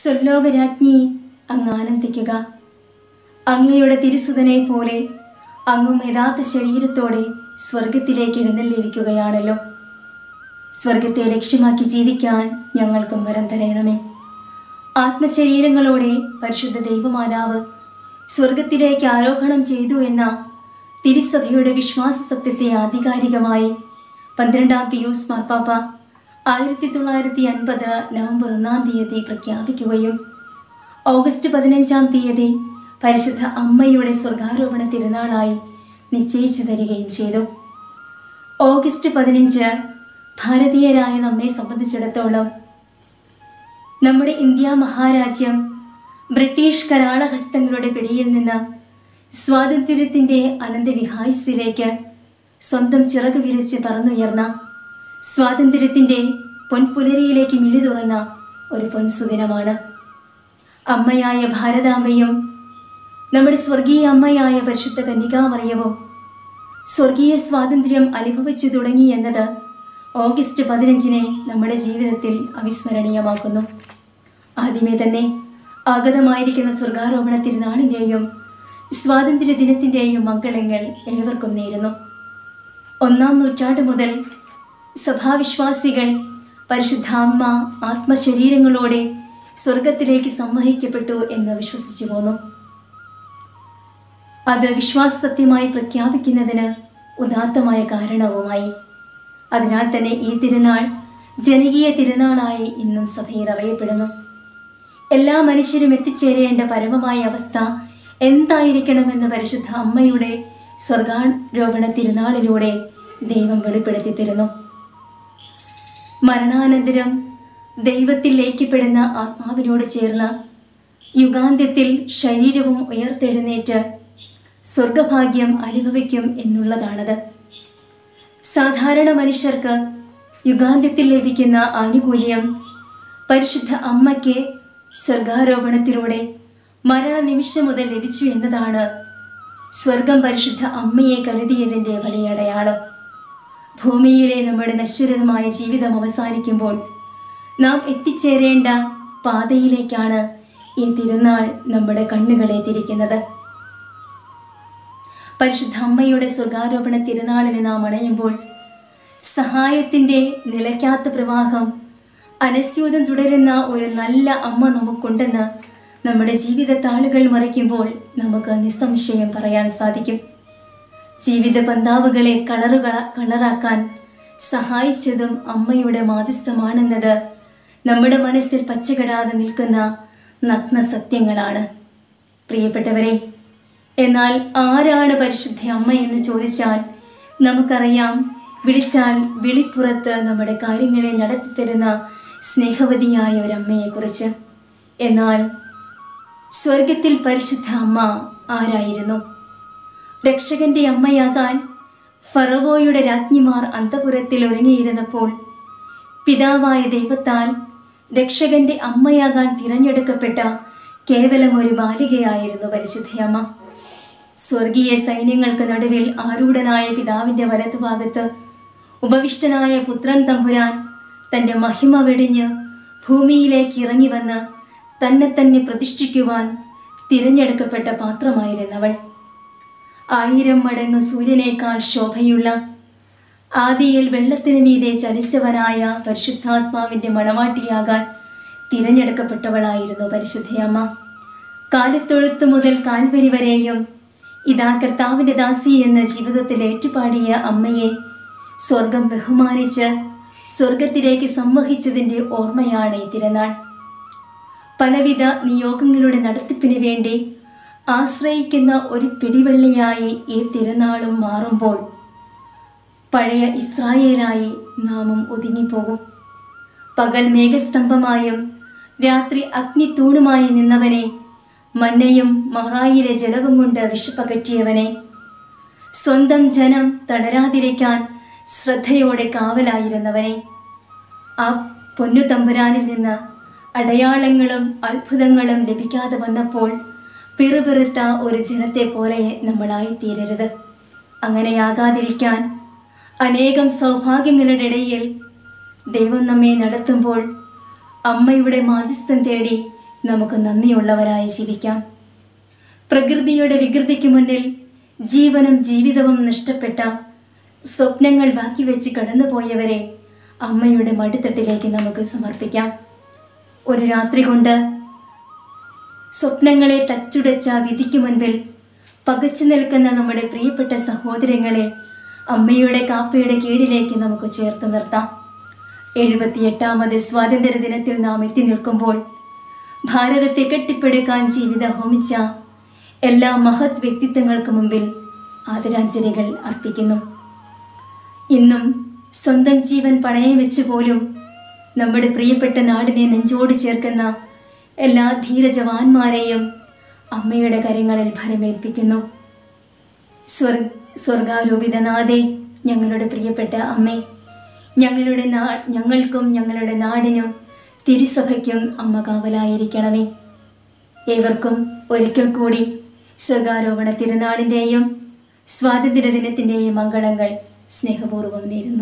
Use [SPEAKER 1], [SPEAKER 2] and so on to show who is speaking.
[SPEAKER 1] സ്വർലോകരാജ്ഞി അങ്ങ് ആനന്ദിക്കുക. അങ്ങയുടെ തിരുസുതനെ പോലെ അങ്ങും യഥാർത്ഥ ശരീരത്തോടെ സ്വർഗത്തിലേക്ക് എഴുന്നള്ളിയിരിക്കുകയാണല്ലോ. സ്വർഗത്തെ ലക്ഷ്യമാക്കി ജീവിക്കാൻ ഞങ്ങൾക്കും വരം തരയണമേ ആത്മശരീരങ്ങളോടെ പരിശുദ്ധ ദൈവമാതാവ് സ്വർഗത്തിലേക്ക് ആരോഹണം ചെയ്തു എന്ന തിരുസഭയുടെ വിശ്വാസ സത്യത്തെ ആധികാരികമായി പന്ത്രണ്ടാം പിയൂസ് മാർപ്പാപ്പ ആയിരത്തി തൊള്ളായിരത്തി അൻപത് നവംബർ ഒന്നാം തീയതി പ്രഖ്യാപിക്കുകയും ഓഗസ്റ്റ് പതിനഞ്ചാം തീയതി പരിശുദ്ധ അമ്മയുടെ സ്വർഗാരോപണ തിരുനാളായി നിശ്ചയിച്ചു തരികയും ചെയ്തു. ഓഗസ്റ്റ് പതിനഞ്ച് ഭാരതീയരായ നമ്മെ സംബന്ധിച്ചിടത്തോളം നമ്മുടെ ഇന്ത്യ മഹാരാജ്യം ബ്രിട്ടീഷ് കരാളഹസ്തങ്ങളുടെ പിടിയിൽ നിന്ന് സ്വാതന്ത്ര്യത്തിന്റെ അനന്തവിഹായസിലേക്ക് സ്വന്തം ചിറക് വിരിച്ച് പറന്നുയർന്ന സ്വാതന്ത്ര്യത്തിന്റെ പൊൻപുലരിയിലേക്ക് മിഴി തുറന്ന ഒരു പൊൻസുദിനമാണ്. അമ്മയായ ഭാരതാമ്മയും നമ്മുടെ സ്വർഗീയ അമ്മയായ പരിശുദ്ധ കന്യകാമറിയവും സ്വർഗീയ സ്വാതന്ത്ര്യം അനുഭവിച്ചു തുടങ്ങി എന്നത് ഓഗസ്റ്റ് പതിനഞ്ചിനെ നമ്മുടെ ജീവിതത്തിൽ അവിസ്മരണീയമാക്കുന്നു. ആദ്യമേ തന്നെ ആഗതമായിരിക്കുന്ന സ്വർഗാരോപണ തിരുനാളിന്റെയും സ്വാതന്ത്ര്യ ദിനത്തിന്റെയും മംഗളങ്ങൾ ഏവർക്കും നേരുന്നു. ഒന്നാം നൂറ്റാണ്ട് മുതൽ സഭാവിശ്വാസികൾ പരിശുദ്ധ അമ്മ ആത്മശരീരങ്ങളോടെ സ്വർഗത്തിലേക്ക് സംവഹിക്കപ്പെട്ടു എന്ന് വിശ്വസിച്ചു പോന്നു. അത് വിശ്വാസ സത്യമായി പ്രഖ്യാപിക്കുന്നതിന് ഉദാത്തമായ കാരണവുമായി. അതിനാൽ തന്നെ ഈ തിരുനാൾ ജനകീയ തിരുനാളായി ഇന്നും സഭയിൽ അറിയപ്പെടുന്നു. എല്ലാ മനുഷ്യരും എത്തിച്ചേരേണ്ട പരമമായ അവസ്ഥ എന്തായിരിക്കണമെന്ന് പരിശുദ്ധ അമ്മയുടെ സ്വർഗാരോപണ തിരുനാളിലൂടെ ദൈവം വെളിപ്പെടുത്തി തരുന്നു മരണാനന്തരം ദൈവത്തിൽ ലയിക്കപ്പെടുന്ന ആത്മാവിനോട് ചേർന്ന് യുഗാന്ത്യത്തിൽ ശരീരവും ഉയർത്തെഴുന്നേറ്റ് സ്വർഗഭാഗ്യം അനുഭവിക്കും എന്നുള്ളതാണത്. സാധാരണ മനുഷ്യർക്ക് യുഗാന്ത്യത്തിൽ ലഭിക്കുന്ന ആനുകൂല്യം പരിശുദ്ധ അമ്മയ്ക്ക് സ്വർഗാരോപണത്തിലൂടെ മരണനിമിഷം മുതൽ ലഭിച്ചു എന്നതാണ് സ്വർഗം പരിശുദ്ധ അമ്മയെ കരുതിയതിന്റെ വലിയ അടയാളം. ഭൂമിയിലെ നമ്മുടെ നശ്വരമായ ജീവിതം അവസാനിക്കുമ്പോൾ നാം എത്തിച്ചേരേണ്ട പാതയിലേക്കാണ് ഈ തിരുനാൾ നമ്മുടെ കണ്ണുകളെ തിരിക്കുന്നത്. പരിശുദ്ധ അമ്മയുടെ സ്വർഗാരോപണ തിരുനാളിന് നാം അണയുമ്പോൾ സഹായത്തിന്റെ നിലയ്ക്കാത്ത പ്രവാഹം അനസ്യൂതം തുടരുന്ന ഒരു നല്ല അമ്മ നമുക്കുണ്ടെന്ന് നമ്മുടെ ജീവിത താളുകൾ മറിക്കുമ്പോൾ നമുക്ക് നിസ്സംശയം പറയാൻ സാധിക്കും. ജീവിത ബന്ധാവുകളെ കളറുക കളറാക്കാൻ സഹായിച്ചതും അമ്മയുടെ മാധ്യസ്ഥമാണെന്നത് നമ്മുടെ മനസ്സിൽ പച്ചകെടാതെ നിൽക്കുന്ന നഗ്ന സത്യങ്ങളാണ്. പ്രിയപ്പെട്ടവരെ എന്നാൽ ആരാണ് പരിശുദ്ധ അമ്മ എന്ന് ചോദിച്ചാൽ നമുക്കറിയാം വിളിച്ചാൽ വിളിപ്പുറത്ത് നമ്മുടെ കാര്യങ്ങളെ നടത്തിത്തരുന്ന സ്നേഹവതിയായ ഒരമ്മയെക്കുറിച്ച്. എന്നാൽ സ്വർഗത്തിൽ പരിശുദ്ധ അമ്മ ആരായിരുന്നു? രക്ഷകന്റെ അമ്മയാകാൻ ഫറവോയുടെ രാജ്ഞിമാർ അന്തപുരത്തിൽ ഒരുങ്ങിയിരുന്നപ്പോൾ പിതാവായ ദൈവത്താൽ രക്ഷകന്റെ അമ്മയാകാൻ തിരഞ്ഞെടുക്കപ്പെട്ട കേവലം ഒരു ബാലികയായിരുന്നു പരിശുദ്ധയമ്മ. സ്വർഗീയ സൈന്യങ്ങൾക്ക് നടുവിൽ ആരൂഢനായ പിതാവിന്റെ വലതുഭാഗത്ത് ഉപവിഷ്ടനായ പുത്രൻ തമ്പുരാൻ തന്റെ മഹിമ വെടിഞ്ഞ് ഭൂമിയിലേക്ക് ഇറങ്ങി വന്ന് തന്നെ തന്നെ പ്രതിഷ്ഠിക്കുവാൻ തിരഞ്ഞെടുക്കപ്പെട്ട പാത്രമായിരുന്നവൾ. ആയിരം മടങ്ങ് സൂര്യനേക്കാൾ ശോഭയുള്ള ആദിയിൽ വെള്ളത്തിന് മീതെ ചലിച്ചവനായ പരിശുദ്ധാത്മാവിന്റെ മണവാട്ടിയാകാൻ തിരഞ്ഞെടുക്കപ്പെട്ടവളായിരുന്നു പരിശുദ്ധയമ്മ കാലത്തൊഴുത്ത് മുതൽ കാൽവരി വരെയും ഇതാ കർത്താവിന്റെ ദാസി എന്ന ജീവിതത്തിൽ ഏറ്റുപാടിയ അമ്മയെ സ്വർഗം ബഹുമാനിച്ച് സ്വർഗത്തിലേക്ക് സംവഹിച്ചതിന്റെ ഓർമ്മയാണ് ഈ തിരുനാൾ. പലവിധ നിയോഗങ്ങളുടെ നടത്തിപ്പിന് വേണ്ടി ആശ്രയിക്കുന്ന ഒരു പിടിവെള്ളിയായി ഈ തിരുനാളും മാറുമ്പോൾ പഴയ ഇസ്രായേലായി നാമും ഒതുങ്ങിപ്പോകും. പകൽ മേഘസ്തംഭമായും രാത്രി അഗ്നി തൂണുമായി നിന്നവനെ മന്നയും മഹായിലെ ജലവും കൊണ്ട് വിഷപ്പകറ്റിയവനെ സ്വന്തം ജനം തടരാതിരിക്കാൻ ശ്രദ്ധയോടെ കാവലായിരുന്നവനെ ആ പൊന്നു തമ്പുരാനിൽ നിന്ന് അടയാളങ്ങളും അത്ഭുതങ്ങളും ലഭിക്കാതെ വന്നപ്പോൾ പിറുപിറുത്ത ഒരു ജനത്തെ പോലെ നമ്മളായി തീരരുത്. അങ്ങനെയാകാതിരിക്കാൻ അനേകം സൗഭാഗ്യങ്ങളുടെ ഇടയിൽ ദൈവം നമ്മെ നടത്തുമ്പോൾ അമ്മയുടെ മാധ്യസ്ഥം തേടി നമുക്ക് നന്ദിയുള്ളവരായി ജീവിക്കാം. പ്രകൃതിയുടെ വികൃതിക്ക് മുന്നിൽ ജീവനും ജീവിതവും നഷ്ടപ്പെട്ട സ്വപ്നങ്ങൾ ബാക്കി വെച്ച് കടന്നുപോയവരെ അമ്മയുടെ മടിത്തട്ടിലേക്ക് നമുക്ക് സമർപ്പിക്കാം. ഒരു രാത്രി കൊണ്ട് സ്വപ്നങ്ങളെ തച്ചുടച്ച വിധിക്ക് മുൻപിൽ പകച്ചു നിൽക്കുന്ന നമ്മുടെ പ്രിയപ്പെട്ട സഹോദരങ്ങളെ അമ്മയുടെ കാപ്പയുടെ കീഴിലേക്ക് നമുക്ക് ചേർത്ത് നിർത്താം. എഴുപത്തിയെട്ടാമത് സ്വാതന്ത്ര്യ ദിനത്തിൽ നാം എത്തി നിൽക്കുമ്പോൾ ഭാരതത്തെ കെട്ടിപ്പടുക്കാൻ ജീവിതം ഹോമിച്ച എല്ലാ മഹത് വ്യക്തിത്വങ്ങൾക്ക് മുമ്പിൽ ആദരാഞ്ജലികൾ അർപ്പിക്കുന്നു. ഇന്നും സ്വന്തം ജീവൻ പണയം വെച്ച് പോലും നമ്മുടെ പ്രിയപ്പെട്ട നാടിനെ നെഞ്ചോട് ചേർക്കുന്ന എല്ലാ ധീരജവാന്മാരെയും അമ്മയുടെ കരങ്ങളിൽ ഫലമേൽപ്പിക്കുന്നു സ്വർ സ്വർഗാരോപിതനാഥെ ഞങ്ങളുടെ പ്രിയപ്പെട്ട അമ്മേ ഞങ്ങളുടെ നാ ഞങ്ങൾക്കും ഞങ്ങളുടെ നാടിനും തിരുസഭയ്ക്കും അമ്മ കാവലായിരിക്കണമേ. ഏവർക്കും ഒരിക്കൽ കൂടി സ്വർഗാരോപണ തിരുനാളിന്റെയും സ്വാതന്ത്ര്യദിനത്തിന്റെയും മംഗളങ്ങൾ സ്നേഹപൂർവം നേരുന്നു.